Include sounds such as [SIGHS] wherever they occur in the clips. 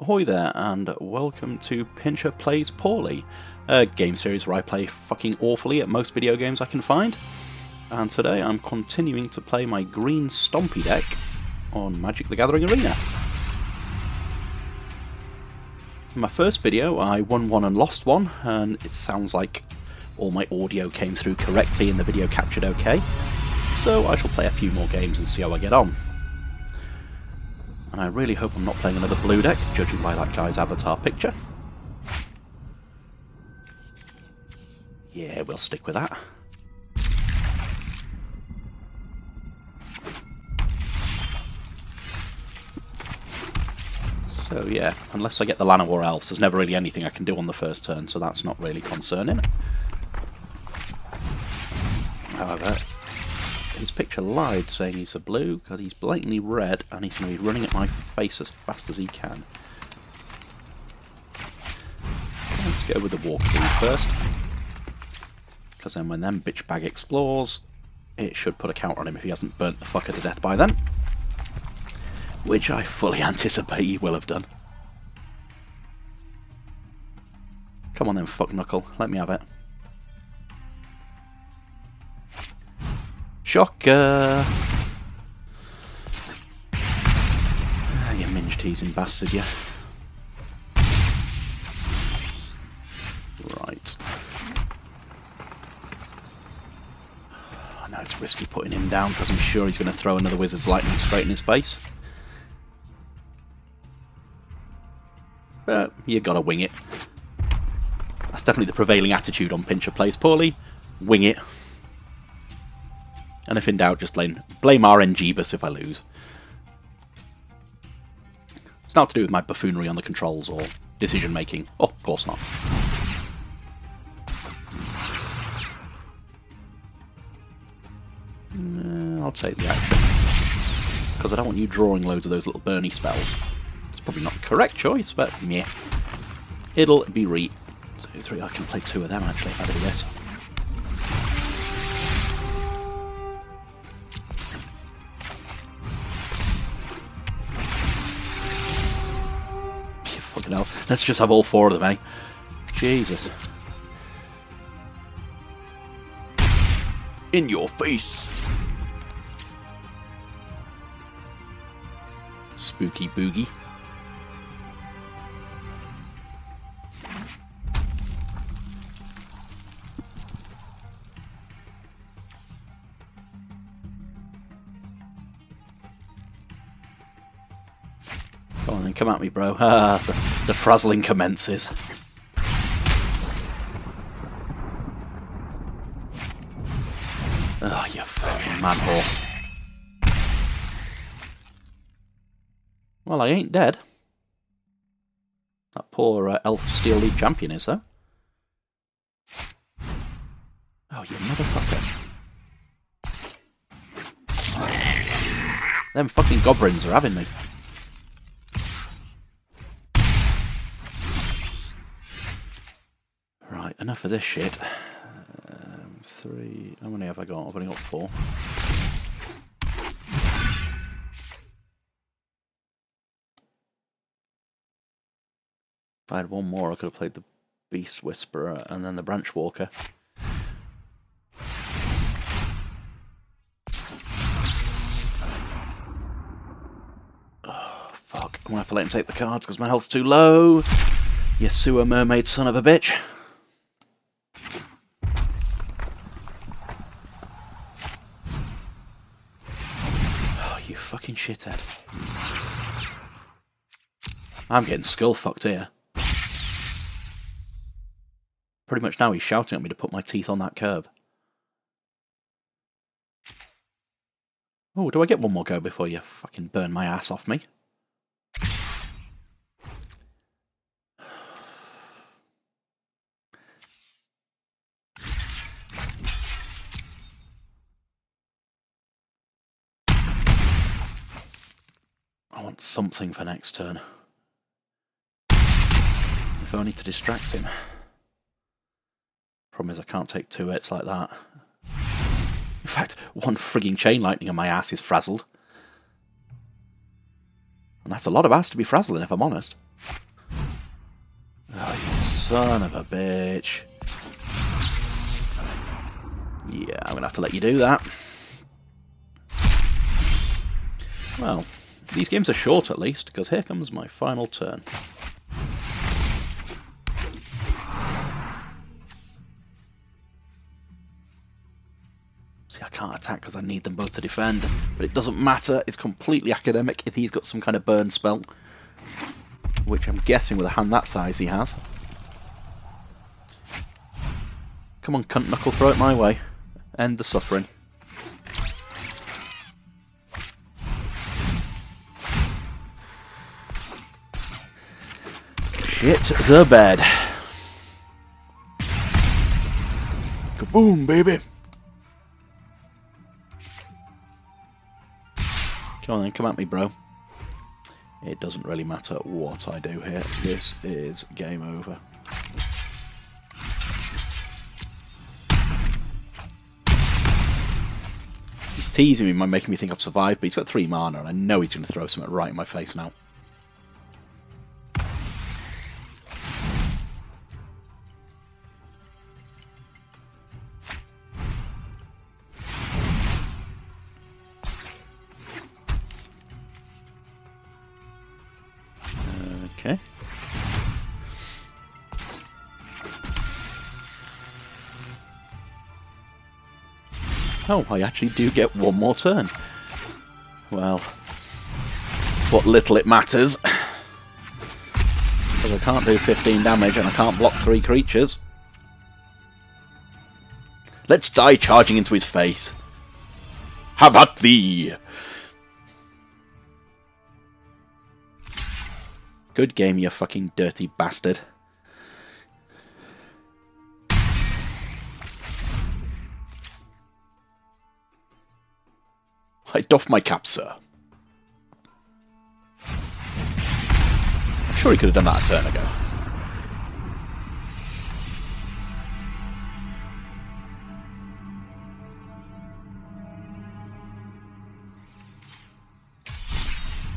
Ahoy there, and welcome to Pincher Plays Poorly, a game series where I play fucking awfully at most video games I can find. And today I'm continuing to play my green Stompy deck on Magic the Gathering Arena. In my first video I won one and lost one, and it sounds like all my audio came through correctly and the video captured okay. So I shall play a few more games and see how I get on and I really hope I'm not playing another blue deck, judging by that guy's avatar picture. Yeah, we'll stick with that. So yeah, unless I get the Llanowar Elves, there's never really anything I can do on the first turn, so that's not really concerning. However, his picture lied saying he's a blue because he's blatantly red and he's going to be running at my face as fast as he can. Let's go with the walkthrough first. Because then when them bitch bag explores, it should put a counter on him if he hasn't burnt the fucker to death by then. Which I fully [LAUGHS] anticipate he will have done. Come on then, fuck knuckle, let me have it. Shocker! Ah, you minge teasing bastard, you. Right. I know it's risky putting him down because I'm sure he's going to throw another Wizard's Lightning straight in his face. But you gotta wing it. That's definitely the prevailing attitude on Pincher Plays Poorly. Wing it. And if in doubt, just blame, blame RNGeebus if I lose. It's not to do with my buffoonery on the controls or decision making. Oh, of course not. Uh, I'll take the action. Because I don't want you drawing loads of those little Bernie spells. It's probably not the correct choice, but yeah. It'll be re... Two, three, I can play two of them actually if I do this. Fucking hell. Let's just have all four of them, eh? Jesus. In your face! Spooky boogie. Come on then, come at me, bro. [LAUGHS] The, frazzling commences. Oh, you fucking man horse. Well, I ain't dead. That poor uh, Elf Steel Leaf champion is, though. Oh, you motherfucker. Them fucking goblins are having me. Enough of this shit. Um, three. How many have I got? I've only got four. If I had one more, I could have played the Beast Whisperer and then the Branch Walker. Oh, fuck. I'm gonna have to let him take the cards because my health's too low. You sewer mermaid son of a bitch. fucking shithead. I'm getting skull fucked here. Pretty much now he's shouting at me to put my teeth on that curb. Oh, do I get one more go before you fucking burn my ass off me? I want something for next turn. If only to distract him. Problem is I can't take two hits like that. In fact, one frigging chain lightning and my ass is frazzled. And that's a lot of ass to be frazzling if I'm honest. Oh, you son of a bitch. Yeah, I'm going to have to let you do that. Well, these games are short at least, because here comes my final turn. Attack because I need them both to defend, but it doesn't matter, it's completely academic if he's got some kind of burn spell. Which I'm guessing with a hand that size he has. Come on, cunt knuckle, throw it my way. End the suffering. Shit the bed. Kaboom, baby! Come on then, come at me, bro. It doesn't really matter what I do here. This is game over. He's teasing me by making me think I've survived, but he's got three mana, and I know he's going to throw something right in my face now. Oh, I actually do get one more turn. Well, what little it matters. Because I can't do 15 damage and I can't block three creatures. Let's die charging into his face. Have at thee! Good game, you fucking dirty bastard. I doff my cap, sir. I'm sure he could have done that a turn ago.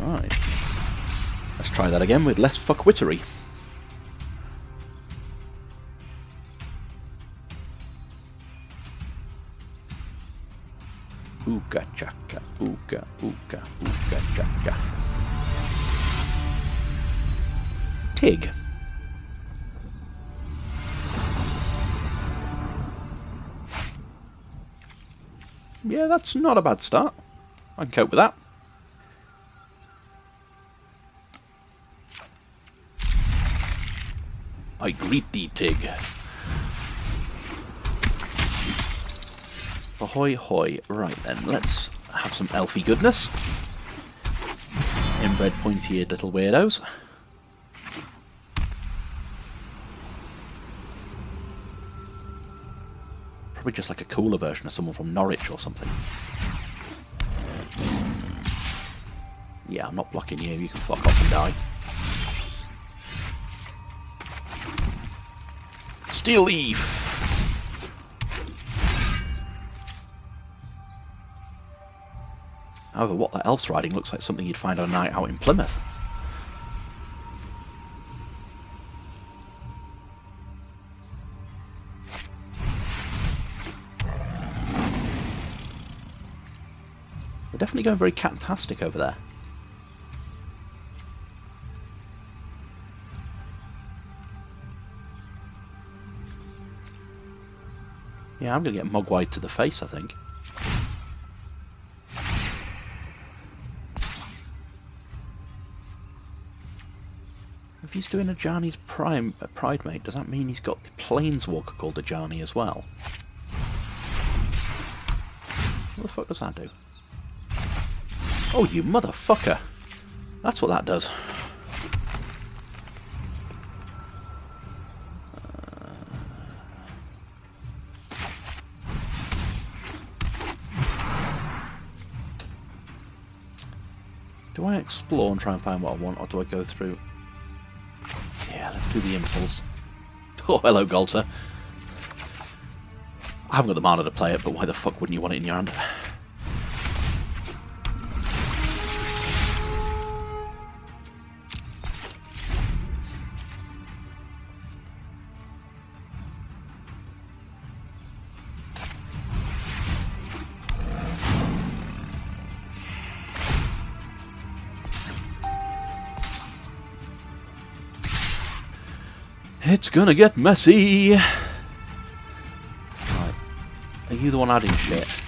Right. Let's try that again with less fuckwittery. Chaka. Tig. Yeah, that's not a bad start. I can cope with that. I greet thee, Tig. Ahoy hoy. Right then, let's have some elfy goodness. Inbred pointy-eared little weirdos. Probably just like a cooler version of someone from Norwich or something. Yeah, I'm not blocking you, you can fuck off and die. Steel Leaf! However, what that elf's riding looks like something you'd find on a night out in Plymouth. They're definitely going very catastic over there. Yeah, I'm going to get Mogwai to the face, I think. He's doing a Ajani's prime pride mate, does that mean he's got the Planeswalker called a Ajani as well? What the fuck does that do? Oh, you motherfucker! That's what that does. Do I explore and try and find what I want, or do I go through... Yeah, the impulse. Oh, hello, Ghalta. I haven't got the mana to play it, but why the fuck wouldn't you want it in your hand? It's gonna get messy! Right. Are you the one adding shit?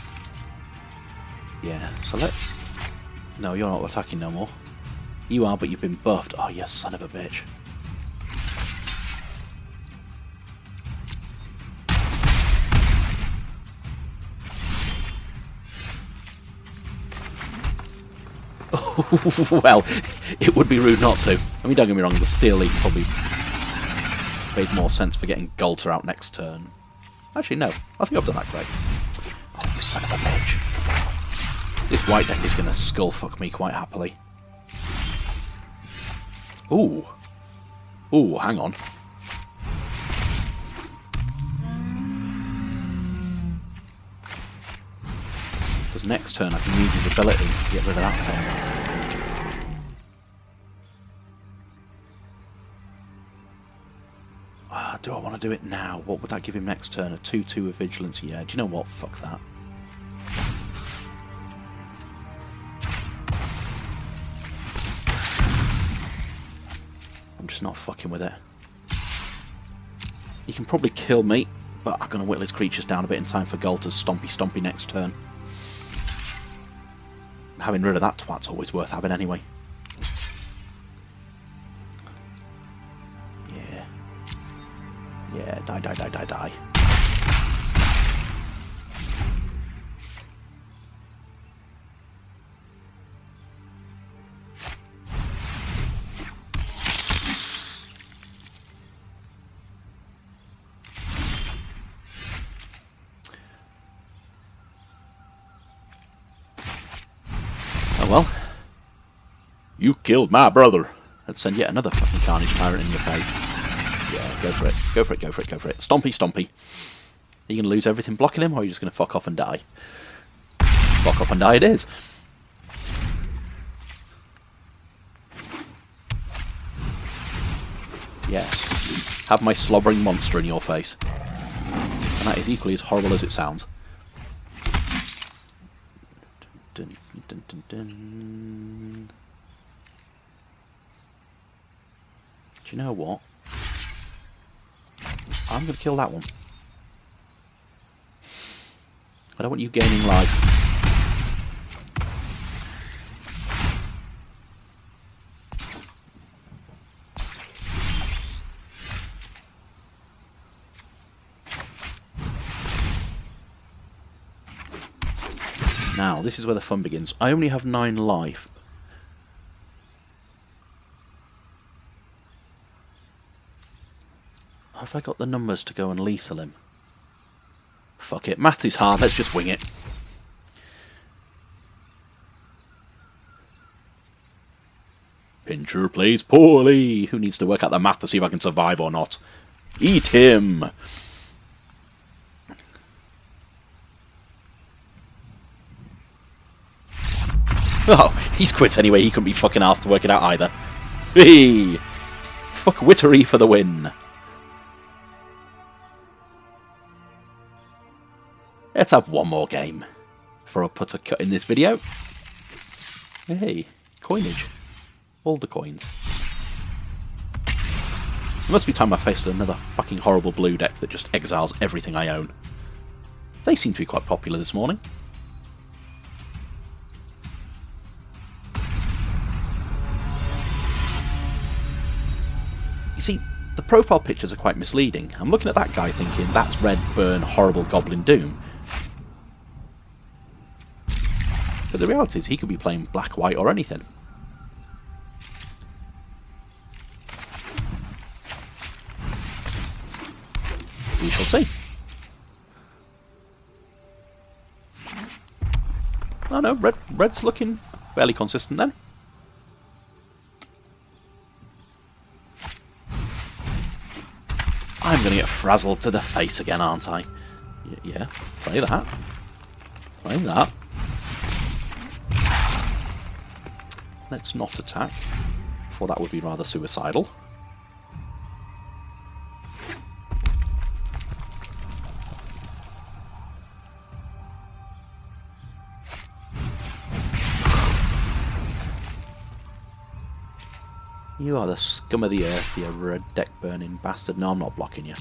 Yeah, so let's... No, you're not attacking no more. You are, but you've been buffed. Oh, you son of a bitch. [LAUGHS] well, it would be rude not to. I mean, don't get me wrong, the Steel Leaf probably made more sense for getting Ghalta out next turn. Actually, no. I think I've done that great. Oh, you son of a bitch. This white deck is going to skull fuck me quite happily. Ooh. Ooh, hang on. Because next turn I can use his ability to get rid of that thing. Do I want to do it now? What would that give him next turn? A 2-2 with Vigilance? Yeah, do you know what? Fuck that. I'm just not fucking with it. He can probably kill me, but I'm going to whittle his creatures down a bit in time for Ghalta's Stompy Stompy next turn. Having rid of that twat's always worth having anyway. You killed my brother. Let's send yet another fucking Carnage Pirate in your face. Yeah, go for it. Go for it, go for it, go for it. Stompy, stompy. Are you going to lose everything blocking him, or are you just going to fuck off and die? Fuck off and die it is. Yes. Have my slobbering monster in your face. And that is equally as horrible as it sounds. Dun, dun, dun. Do you know what? I'm going to kill that one. I don't want you gaining life. Now, this is where the fun begins. I only have 9 life. Have I got the numbers to go and lethal him? Fuck it, math is hard, let's just wing it. Pincher plays poorly. Who needs to work out the math to see if I can survive or not? Eat him! Oh, he's quit anyway, he couldn't be fucking asked to work it out either. Hey! Fuck Wittery for the win! Let's have one more game put a cut in this video. Hey, coinage. All the coins. It must be time I faced another fucking horrible blue deck that just exiles everything I own. They seem to be quite popular this morning. You see, the profile pictures are quite misleading. I'm looking at that guy thinking, that's Red, Burn, Horrible Goblin Doom. But the reality is he could be playing black, white, or anything. We shall see. Oh no, red, red's looking fairly consistent then. I'm going to get frazzled to the face again, aren't I? Y yeah, play that. Play that. Let's not attack, for that would be rather suicidal. You are the scum of the earth, you red deck burning bastard. No, I'm not blocking you.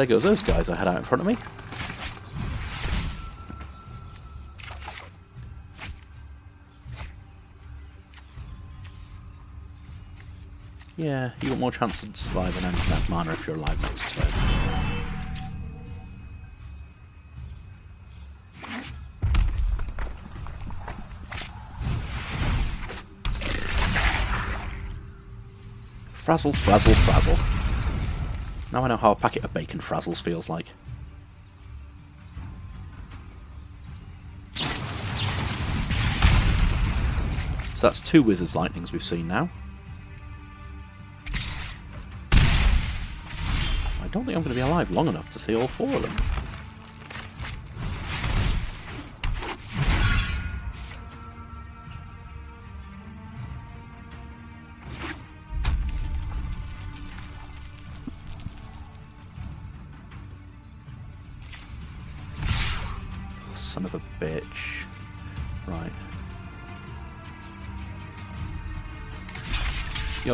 There goes those guys I had out in front of me. Yeah, you got more chance to survive an empty mana if you're alive next turn. Frazzle, frazzle, frazzle. Now I know how a packet of bacon frazzles feels like. So that's two Wizard's Lightnings we've seen now. I don't think I'm going to be alive long enough to see all four of them.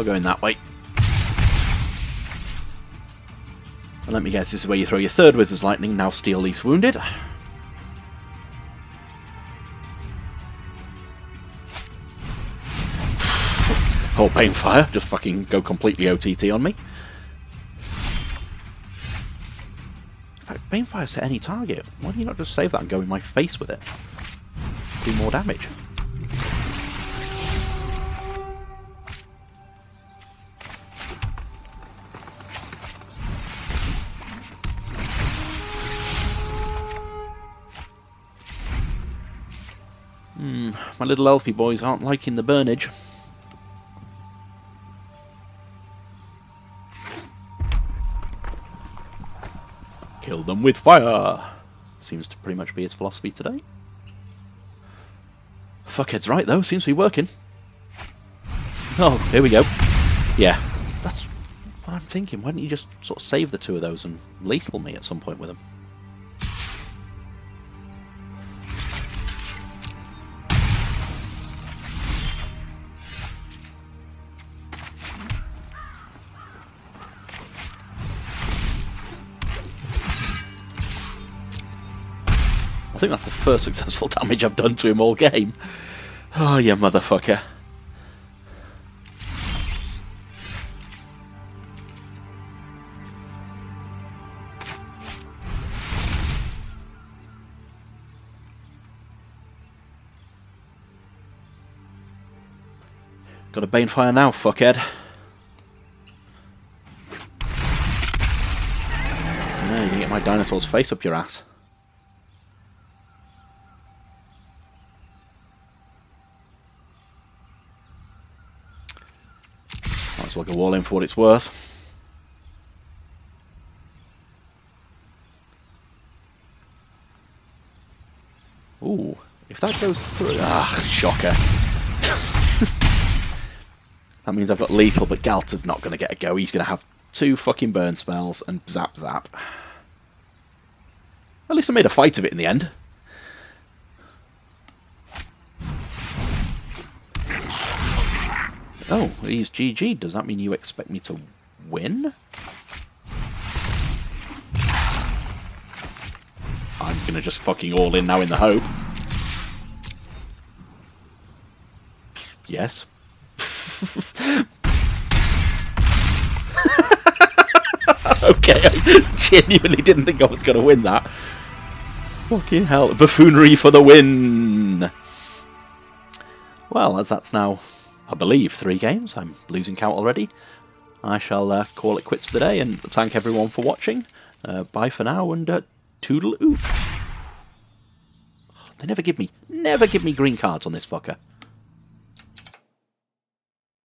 Going that way. And let me guess, this is where you throw your third Wizard's Lightning, now Steel Leaf's wounded. [SIGHS] oh, Banefire, just fucking go completely OTT on me. In fact, Banefire set any target. Why do you not just save that and go in my face with it? Do more damage. My little elfie boys aren't liking the burnage. Kill them with fire! Seems to pretty much be his philosophy today. Fuckhead's right though, seems to be working. Oh, here we go. Yeah, that's what I'm thinking. Why don't you just sort of save the two of those and lethal me at some point with them? I think that's the first [LAUGHS] successful damage I've done to him all game. Oh, you motherfucker. Got a Banefire now, fuckhead. Yeah, you can get my dinosaur's face up your ass. Might as well go all in for what it's worth. Ooh, if that goes through... Ah, shocker. [LAUGHS] that means I've got lethal, but Ghalta's not going to get a go. He's going to have two fucking burn spells and zap zap. At least I made a fight of it in the end. Oh, he's GG. Does that mean you expect me to win? I'm gonna just fucking all in now in the hope. Yes. [LAUGHS] okay, I genuinely didn't think I was to win that. Fucking hell. Buffoonery for the win! Well, as that's now I believe, three games. I'm losing count already. I shall uh, call it quits for the day and thank everyone for watching. Uh, bye for now and uh, toodle oop. They never give me, never give me green cards on this fucker.